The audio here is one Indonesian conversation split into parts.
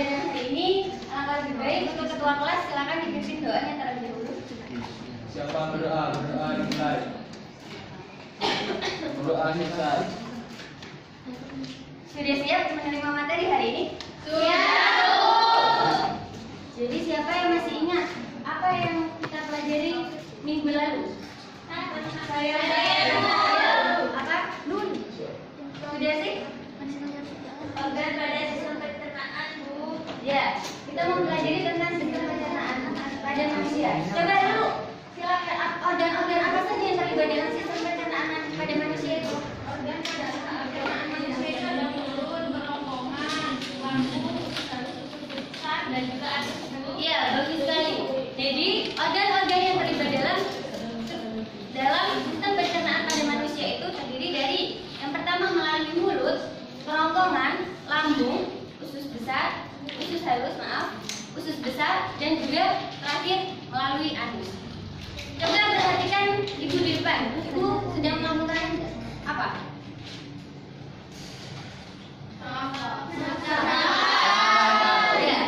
pelajaran hari ini alangkah lebih baik untuk ketua kelas silakan dipimpin doanya terlebih dahulu. Siapa berdoa? Berdoa dimulai. Berdoa selesai. Sudah siap menerima materi hari ini? Jadi siapa yang masih ingat apa yang kita pelajari minggu lalu? Saya. Apa? Nun. Sudah sih? Organ pada Ya, kita mempelajari tentang sistem pencernaan pada manusia. Coba dulu, silakan ap- organ-organ apa saja yang terlibat dalam sistem pencernaan pada manusia itu? Organ pada pencernaan manusia itu ada mulut, kerongkongan, lambung, pusat, dan juga ada Iya, bagus sekali. Jadi, organ-organ yang terlibat dalam dalam sistem pencernaan pada manusia itu terdiri dari yang pertama melalui mulut, kerongkongan, lambung, usus besar, usus halus, maaf, usus besar, dan juga terakhir melalui anus. Coba perhatikan ibu di depan. Ibu sedang melakukan apa? Ya,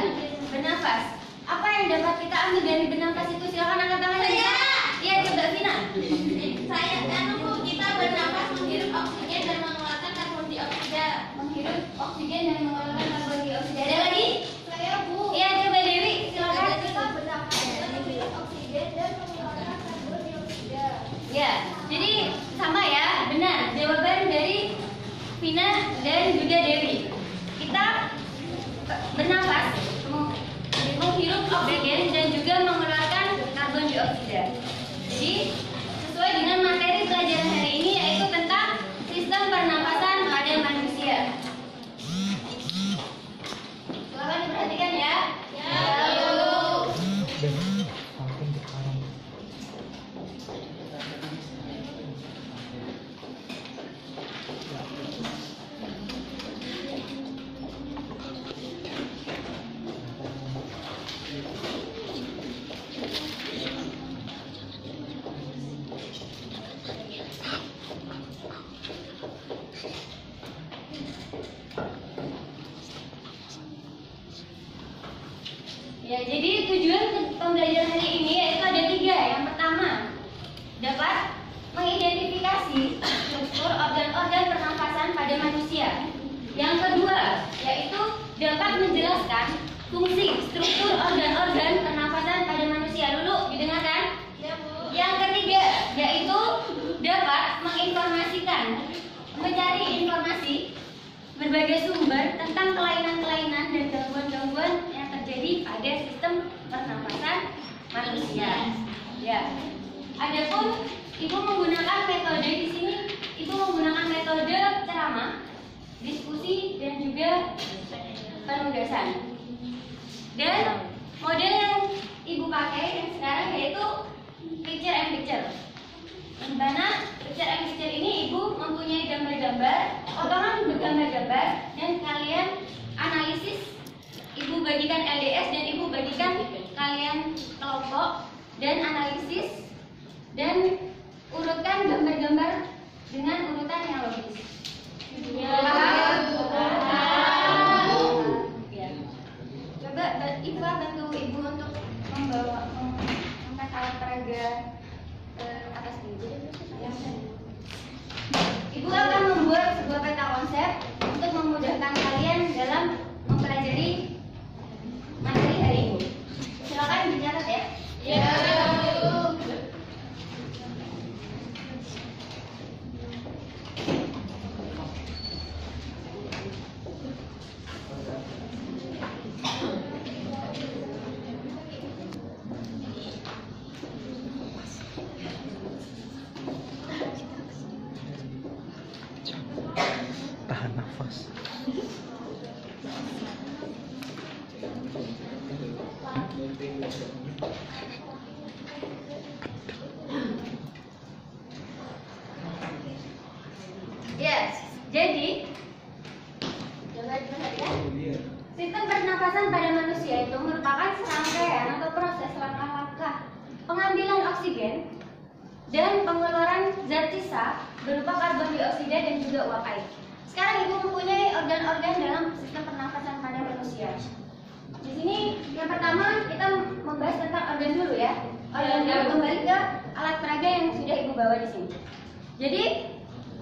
bernafas. Apa yang dapat kita ambil dari bernafas itu? Silakan angkat tangan. Iya, coba Vina. Saya anu kita bernafas menghirup oksigen dan mengeluarkan karbon dioksida. Menghirup oksigen dan mengeluarkan karbon dioksida. Ada lagi? Saya Bu. Iya, coba Dewi. Silakan. Kita bernafas dengan menghirup oksigen dan mengeluarkan karbon dioksida. Ya, jadi sama ya, benar. Jawaban dari Vina dan juga Dewi. Kita bernafas, meng- menghirup oksigen dan juga mengeluarkan karbon dioksida. Jadi sesuai dengan materi pelajaran hari ini yaitu tentang sistem pernapasan pada manusia. Silakan diperhatikan ya. Ya, Ya, jadi tujuan pembelajaran hari ini yaitu ada tiga. Yang pertama, dapat mengidentifikasi struktur organ-organ pernafasan pada manusia. Yang kedua, yaitu dapat menjelaskan fungsi struktur organ-organ pernafasan pada manusia. Dulu didengarkan? Ya Bu. Yang ketiga, yaitu dapat menginformasikan, mencari informasi berbagai sumber tentang kelainan-kelainan dan gangguan-gangguan terjadi pada sistem pernapasan manusia. Ya. Adapun ibu menggunakan metode di sini, ibu menggunakan metode ceramah, diskusi dan juga penugasan. Dan model yang ibu pakai yang sekarang yaitu picture and picture. Mana picture and picture ini ibu mempunyai gambar-gambar, potongan bergambar-gambar dan kalian ibu bagikan LDS dan ibu bagikan kalian kelompok dan analisis dan urutkan gambar-gambar dengan urutan yang logis. Ya. Coba ba- Iva bantu ibu untuk membawa mengangkat alat peraga ke atas meja. Ibu akan membuat sebuah peta konsep untuk memudahkan kalian dalam mempelajari materi hari ini. Silakan dicatat ya. Ya Bu. tahan nafas Ya, jadi coba diperhatikan. Sistem pernapasan pada manusia itu merupakan serangkaian atau proses langkah-langkah pengambilan oksigen dan pengeluaran zat sisa berupa karbon dioksida dan juga uap air. Sekarang ibu mempunyai organ-organ dalam sistem pernapasan pada manusia. Yang pertama kita membahas tentang organ dulu ya. Organ dulu kembali ke alat peraga yang sudah ibu bawa di sini. Jadi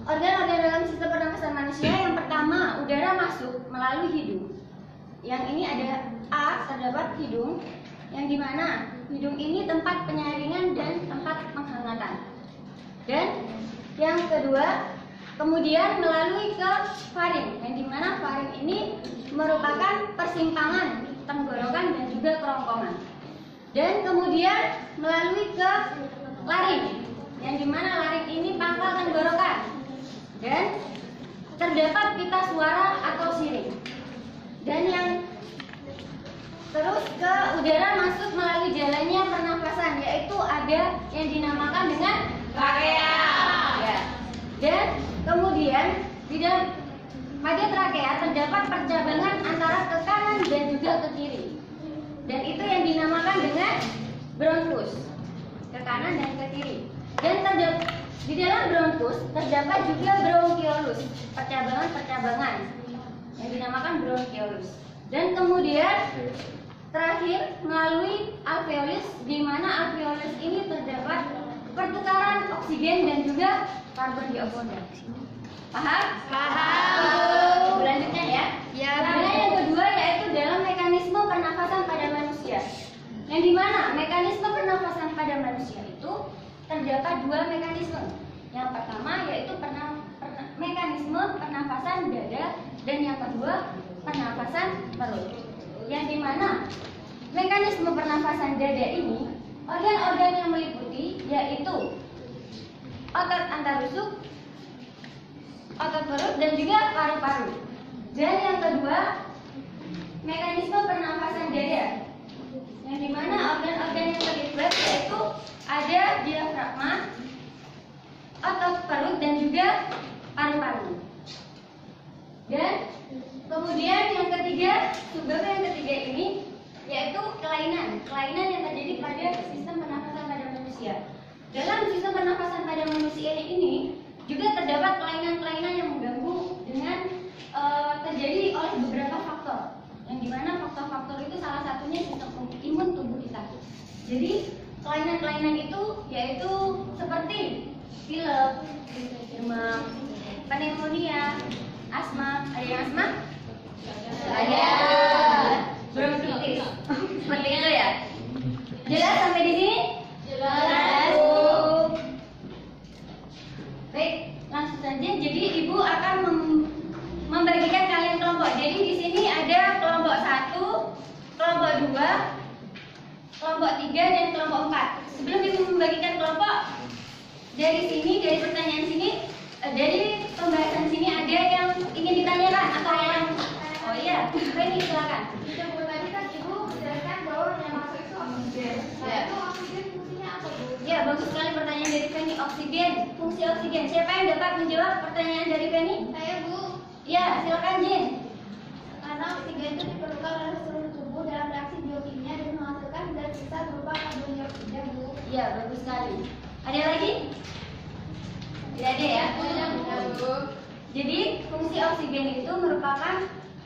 organ-organ dalam sistem pernafasan manusia yang pertama udara masuk melalui hidung. Yang ini ada A terdapat hidung yang di mana hidung ini tempat penyaringan dan tempat penghangatan. Dan yang kedua kemudian melalui ke faring yang di mana faring ini merupakan persimpangan tenggorokan dan juga kerongkongan. Dan kemudian melalui ke laring yang di mana laring ini pangkal tenggorokan dan terdapat pita suara atau siring. Dan yang terus ke udara masuk melalui jalannya pernafasan yaitu ada yang dinamakan dengan trakea. Dan kemudian di dalam pada trakea terdapat percabangan antara ke kanan dan juga ke kiri. Dan itu yang dinamakan dengan bronkus ke kanan dan ke kiri. Dan terdapat di dalam bronkus terdapat juga bronchiolus, percabangan-percabangan yang dinamakan bronchiolus. Dan kemudian terakhir melalui alveolus di mana alveolus ini terdapat pertukaran oksigen dan juga karbon dioksida. Paham? Paham. Selanjutnya ya. Ya, Kemudian yang kedua yaitu dalam mekanisme pernafasan pada manusia. Yang di mana mekanisme pernafasan pada manusia itu terdapat dua mekanisme. Yang pertama yaitu perna, perna- mekanisme pernafasan dada dan yang kedua pernafasan perut. Yang di mana mekanisme pernafasan dada ini organ-organ yang meliputi yaitu otot antarusuk, otot perut dan juga paru-paru. Dan yang kedua mekanisme pernafasan dada yang di mana organ-organ yang terlibat yaitu ada diafragma, otot perut dan juga paru-paru. Dan kemudian yang ketiga, subbagian yang ketiga ini yaitu kelainan, kelainan yang terjadi pada sistem pernafasan pada manusia. Dalam sistem pernafasan pada manusia ini juga terdapat kelainan-kelainan yang mengganggu dengan eh, terjadi oleh beberapa faktor. Yang di mana faktor-faktor itu salah satunya sistem imun tubuh kita. Jadi kelainan-kelainan itu yaitu seperti pilek, demam, pneumonia, asma. Ada yang asma? Ada. Bronkitis. Seperti itu ya. Jelas sampai di sini? Jelas. Baik, langsung saja. Jadi ibu akan mem- membagikan kalian kelompok. Jadi di sini ada kelompok satu, kelompok dua, kelompok tiga dan kelompok empat. Sebelum ibu membagikan kelompok, dari sini dari pertanyaan sini, eh, dari pembahasan sini ada yang ingin ditanyakan atau yang Oh iya, Feni silakan. Tadi kan ibu menjelaskan bahwa yang masuk itu oksigen. Nah, Ya. itu oksigen fungsinya apa bu? Ya, bagus sekali pertanyaan dari Feni. Oksigen, fungsi oksigen. Siapa yang dapat menjawab pertanyaan dari Feni? Saya bu, Ya, silakan Jin. karena oksigen itu diperlukan oleh seluruh tubuh dalam reaksi biokimia dan menghasilkan sisa berupa karbon dioksida bu. Ya, bagus sekali. Ada lagi? Tidak ada ya? bu. Jadi, fungsi oksigen itu merupakan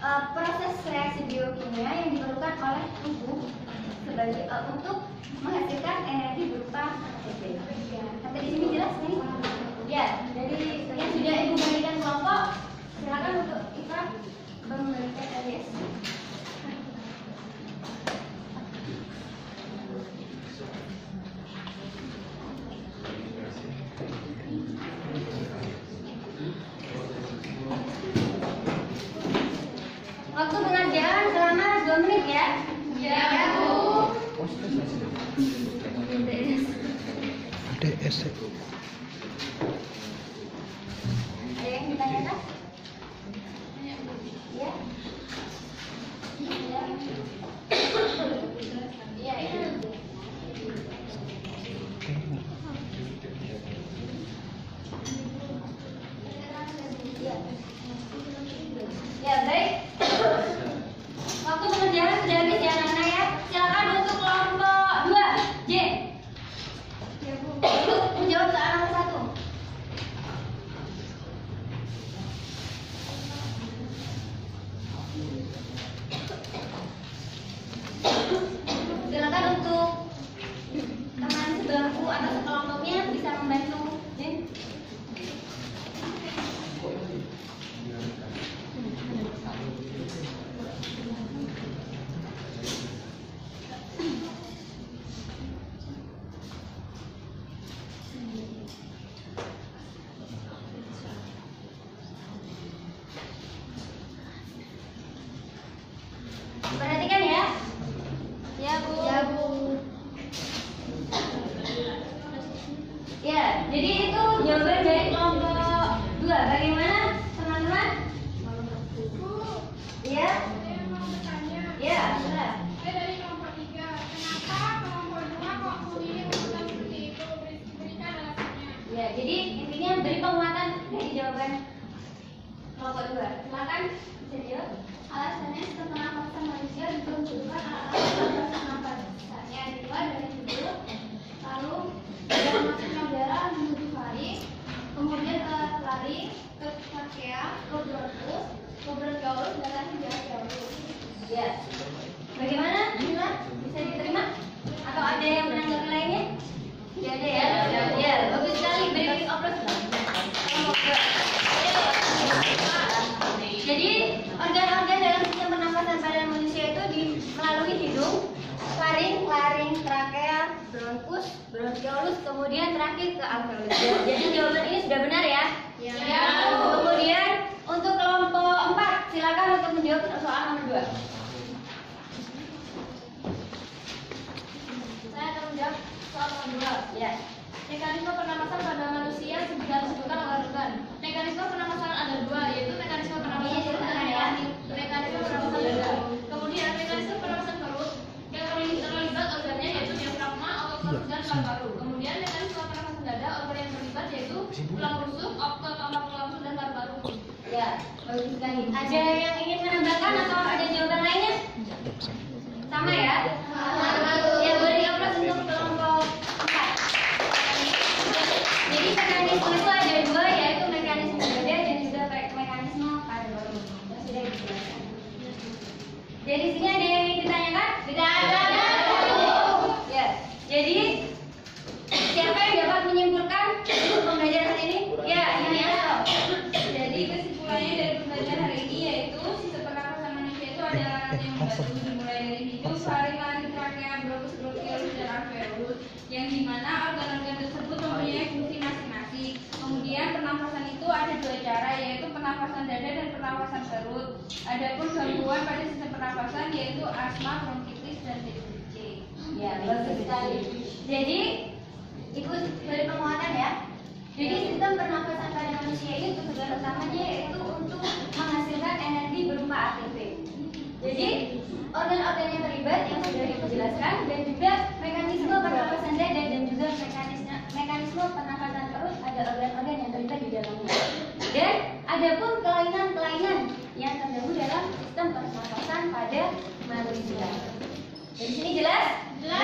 eh, proses reaksi biokimia yang diperlukan oleh tubuh sebagai eh, untuk menghasilkan energi berupa oksigen. Sampai di sini jelas nih? Ya, dari yang sudah ibu bagikan kelompok, silakan untuk Iva membagikan alias. అంటే yes Ya. Bagaimana? Bila? Bisa diterima? Atau ada yang menanggapi lainnya? Tidak ada ya? Ya, bagus sekali. Beri kick off Jadi organ-organ dalam sistem pernafasan pada manusia itu di, melalui hidung, laring, laring, trakea, bronkus, bronkiolus, kemudian terakhir ke alveolus. Jadi jawaban ini sudah benar ya? Ya. Kemudian untuk kelompok 4, silakan untuk menjawab soal nomor 2. Saya akan menjawab soal nomor dua. Ya. Mekanisme pernapasan pada manusia sudah disebutkan oleh Ruben. Mekanisme pernapasan ada dua, yaitu mekanisme pernapasan perut dan mekanisme pernapasan dada. Kemudian mekanisme pernapasan perut yang terli- terlibat organnya yaitu diafragma, otot dan paru-paru. Kemudian mekanisme pernapasan dada organ yang terlibat yaitu tulang rusuk, otot, tulang rusuk dan paru-paru. Ya. Ada yang ingin menambahkan atau ada jawaban lainnya? Sama ya? Ya, boleh dioplos untuk kelompok 4. Jadi mekanisme itu ada dua, yaitu mekanisme dada dan juga me- mekanisme paru-paru. Yang sudah dijelaskan. Jadi sini ada yang ingin ditanyakan? Tidak ada. Ya, jadi siapa yang dapat menyimpulkan untuk pembelajaran hari ini? Ya, ini Asto. Jadi kesimpulannya dari pembelajaran hari ini yaitu sistem pernapasan manusia itu ada rantai yang membantu dimulai dari hidung, laring, laring, trakea, bronkus, bronkiolus, dan alveolus yang di mana organ-organ tersebut mempunyai fungsi masing-masing. Kemudian pernapasan itu ada dua cara yaitu pernapasan dada dan pernapasan perut. Adapun gangguan pada sistem pernapasan yaitu asma, bronkitis, dan DPC. Ya, bagus sekali. Jadi, Ibu beri penguatan ya. Jadi sistem pernapasan pada manusia ini tujuan utamanya yaitu untuk menghasilkan energi berupa ATP. Jadi organ-organ yang terlibat yang sudah Ibu jelaskan dan juga mekanisme pernapasan dada dan juga mekanisme mekanisme pernapasan perut ada organ-organ yang terlibat di dalamnya. Dan ada pun kelainan-kelainan yang terganggu dalam sistem pernapasan pada manusia. Dari sini jelas? Jelas.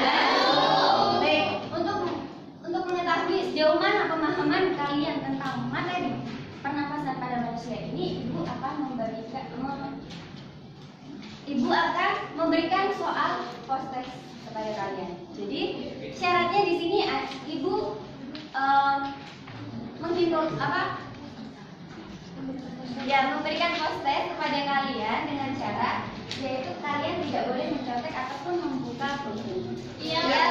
Baik, untuk untuk mengetahui sejauh mana pemahaman kalian tentang materi pernapasan pada manusia ini, ibu akan memberikan mem- ibu akan memberikan soal post kepada kalian. Jadi syaratnya di sini ibu menghimbau apa? Ya, memberikan post kepada kalian dengan cara yaitu kalian tidak boleh mencontek ataupun membuka buku. Iya, Ya,